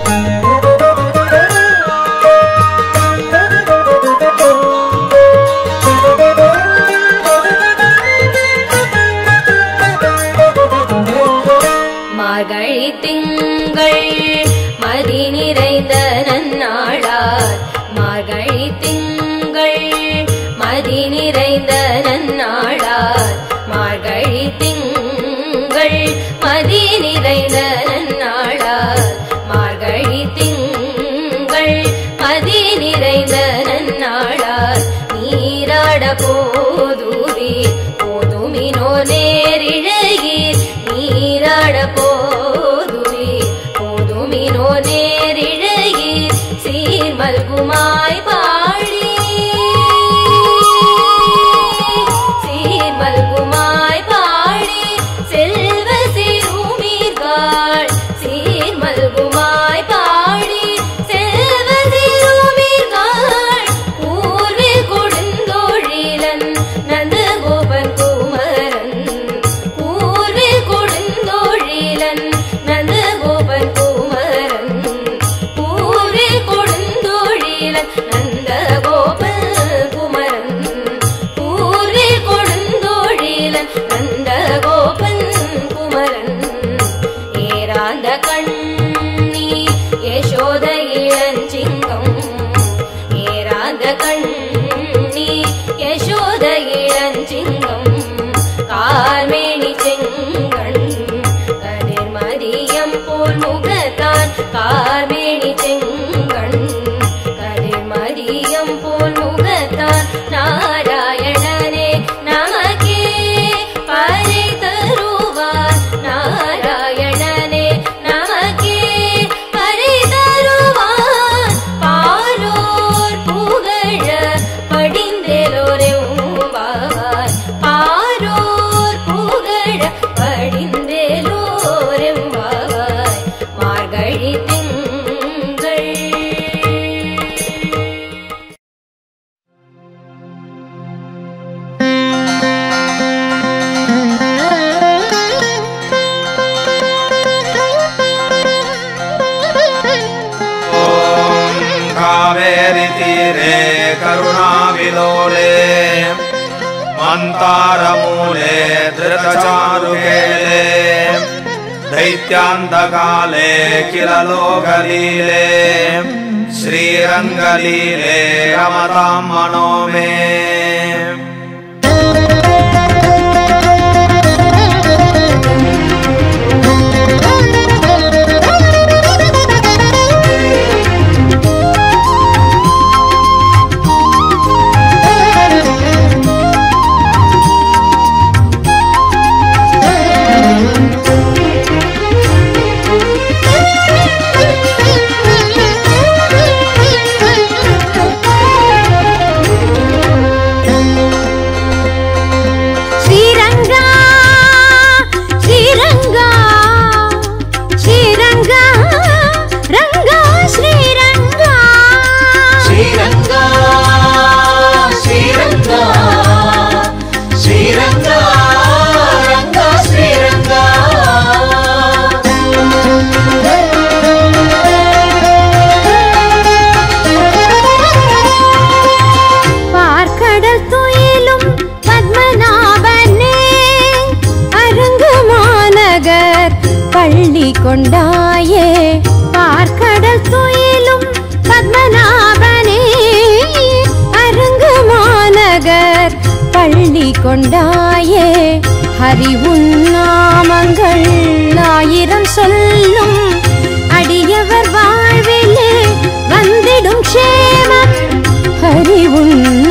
oh கண்ணியம் போல் முகத்தான் கார்மேனி செங்க करुणाविलोले। मन्तारमूले धृतचारुकेले। दृढ चारु ले दैत्यान्धकाले किलो गली रे श्रीरङ्गलीरे रमतां मनोमे। கொண்டாயே. பார்க்கடல் துயிலும் பத்மநாபனே. அரங்கு மாநகர் பள்ளி கொண்டாயே. ஹரி உன்னாமங்கள் ஆயிரம் சொல்லும் அடியவர் வாழ்விலே வந்திடும் க்ஷேமம். ஹரி உன்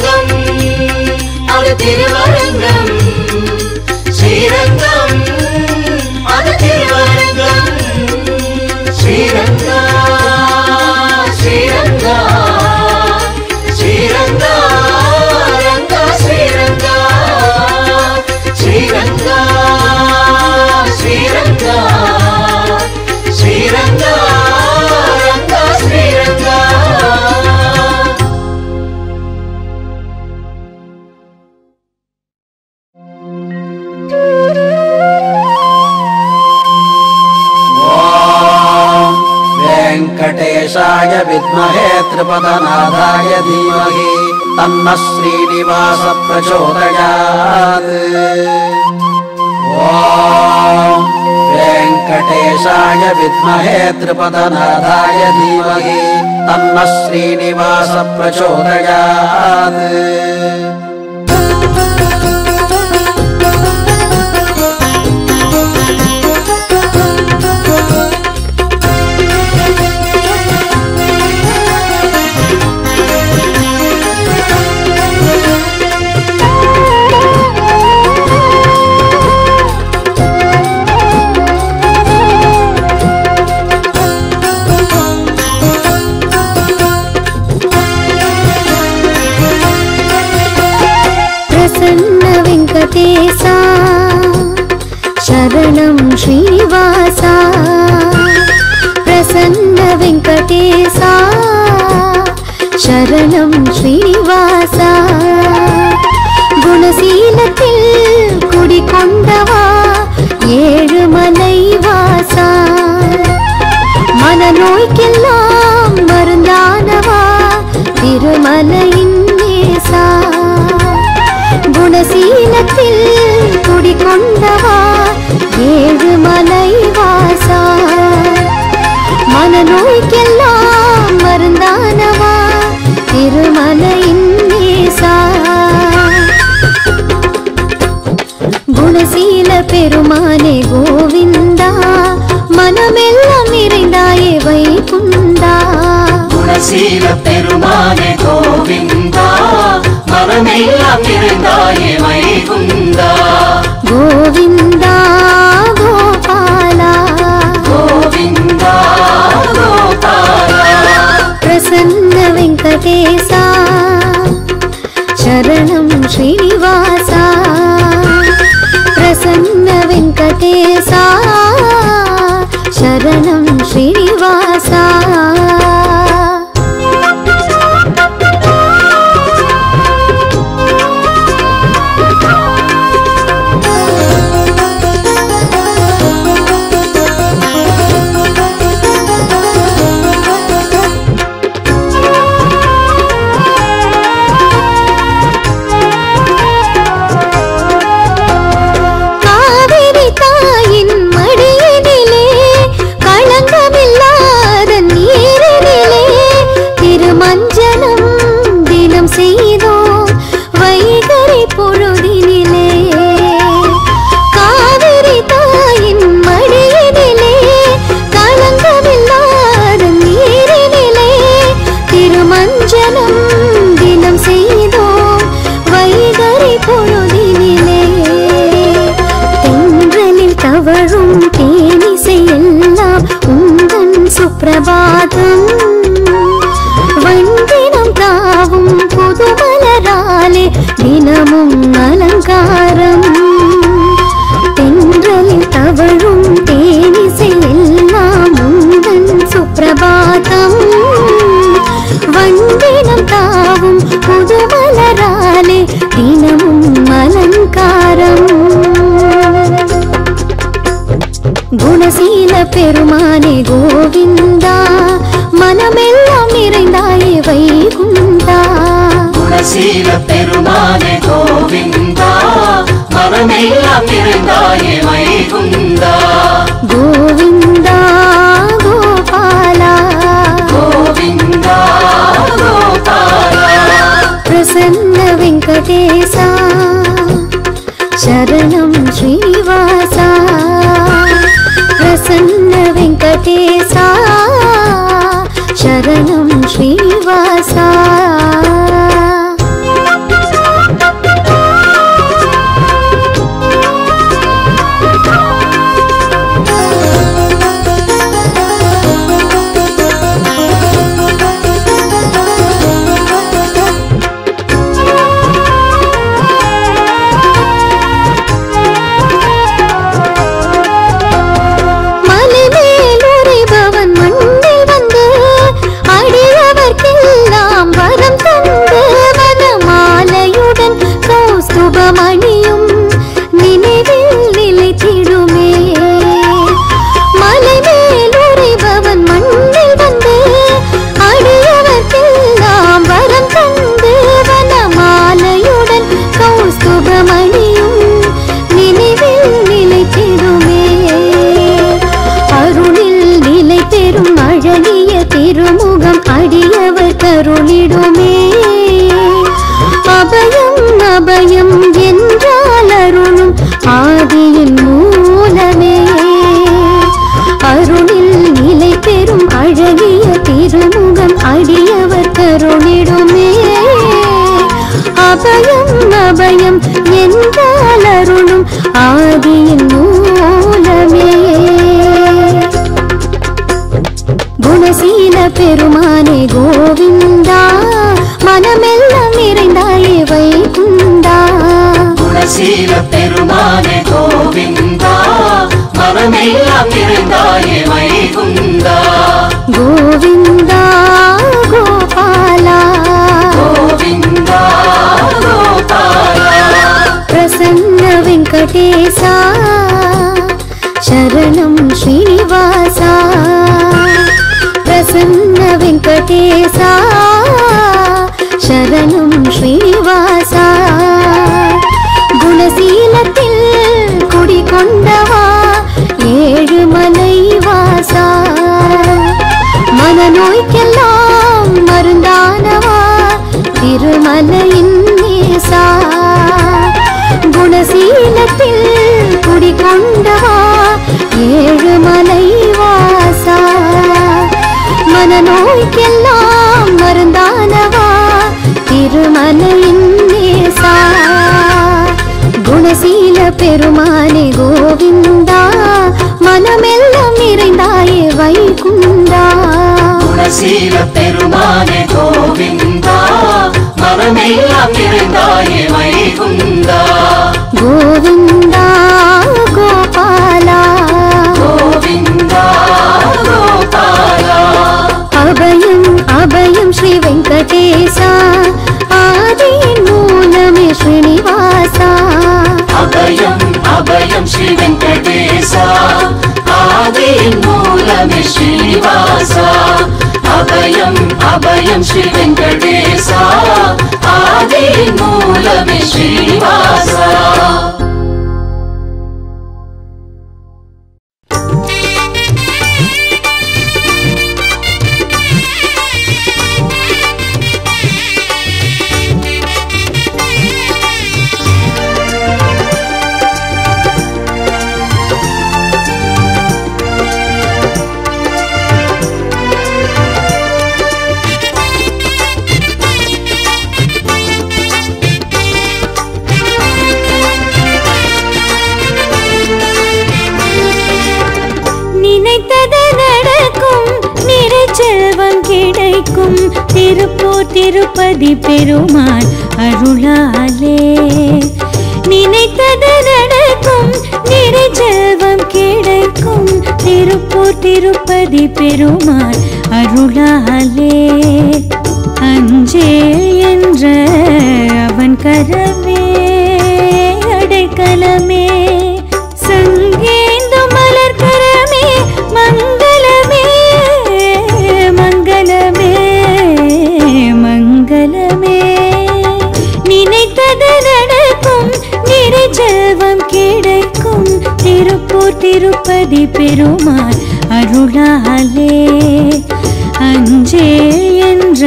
ஸ்ரீரங்கம் அவர் திருவரங்கம். ஸ்ரீரங்கம். वेङ्कटेशाय विद्महे त्रिपदनाथाय धीमहि तन्नः श्रीनिवास प्रचोदयात्। ॐ वेङ्कटेशाय विद्महे त्रिपदनाथाय धीमहि तन्नः श्रीनिवास प्रचोदयात् சரணம் ஸ்ரீனிவாசா. குணசீலத்தில் குடிகொண்டவா ஏழு மலை வாசா. மனநோய்க்கெல்லாம் மருந்தானவா திருமலையின் நேசா. குணசீலத்தில் குடிகொண்டவா ஏழு மலை மனநோய்க்கு பெருமானே கோவிந்தா மனமெல்லாம் நிறைந்தாயே வைகுந்தா குணசீல பெருமானே கோவிந்தா மனமெல்லாம் நிறைந்தாயே வைகுந்தா கோவிந்தா பெருமானே கோவிந்தா மனமெல்லாம் நிறைந்தாயே வைகுந்தா குணசீல பெருமானே கோவிந்தா மனமெல்லாம் நிறைந்தாயே வைகுந்தா அபயம் ஏ மனமெல்லாம் நிறைந்தாயே வைகுந்தா கோவிந்தா கோபாலா. கோவிந்தா கோபாலா அபயம் அபயம் ஸ்ரீ வெங்கடேசா. ஆதியின் மூலமே ஸ்ரீனிவாசா. அபயம் அபயம் ஸ்ரீ வெங்கடேசா. ஆதியின் மூலமே அபயம் அபயம் ஸ்ரீ வெங்கடேசா ஆதியின் மூலமே திருப்பூர் திருப்பதி பெருமான் அருளாலே. நினைத்தது நடக்கும் நிறை செல்வம் கிடைக்கும் திருப்பூர் திருப்பதி பெருமான் அருளாலே. அஞ்சே திருப்பதி பெருமாள் அருளாலே அஞ்சே என்ற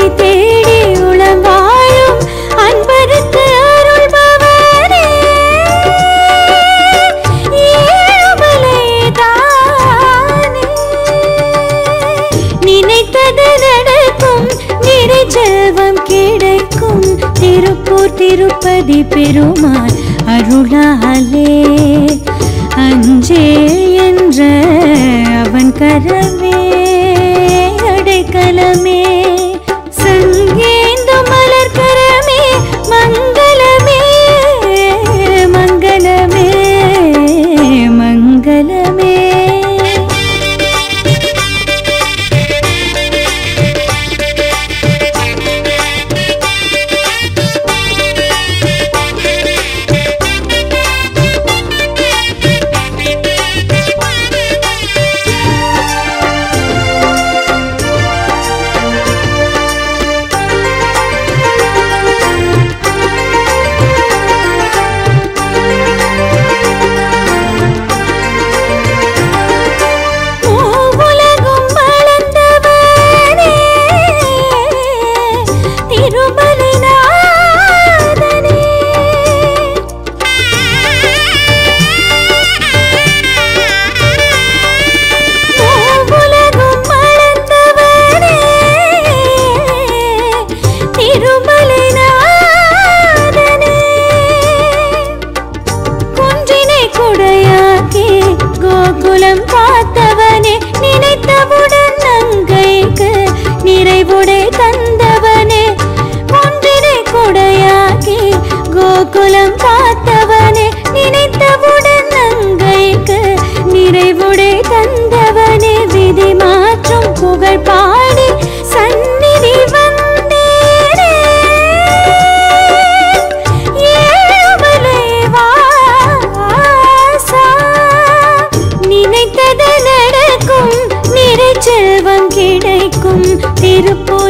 நீதி தேடி உளம் வாழும் அன்பருக்கு அருள்பவரே. தானே நினைத்தது நடக்கும் நிறை திருப்பதி பெருமான் அருளாலே. அஞ்சே என்ற அவன் கர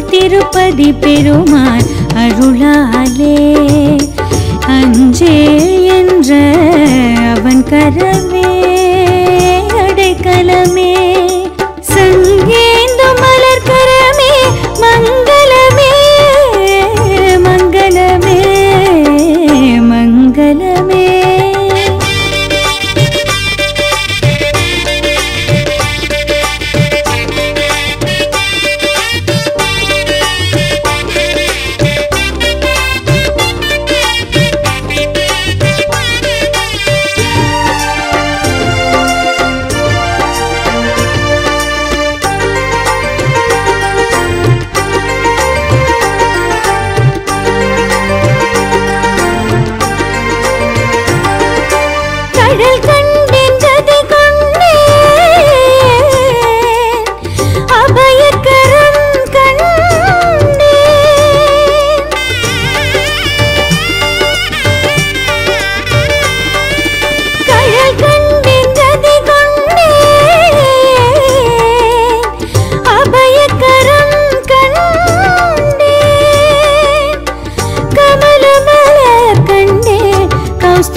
திருப்பதி பெருமான் அருளாலே. அஞ்சே என்ற அவன் கரவே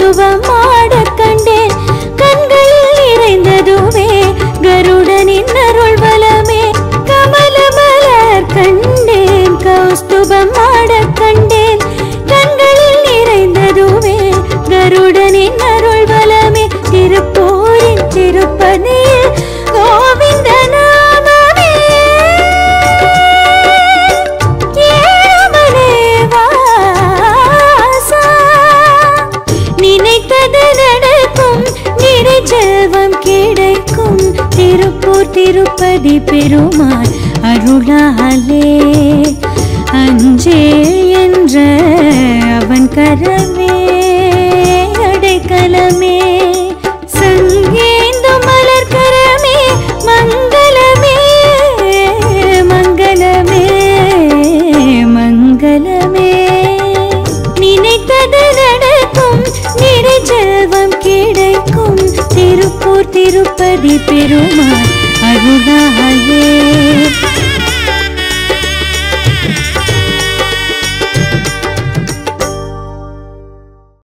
தத்துவமா ஆதி பெருமான் அருளாலே. அஞ்சே என்ற அவன் கரமே அடைக்கலமே. சங்கேந்து மலர் கரமே மங்களமே மங்களமே மங்களமே. நினைத்தது நடக்கும் நிறைச்செல்வம் கிடைக்கும். திருப்பூர் திருப்பதி பெருமாள் हर राह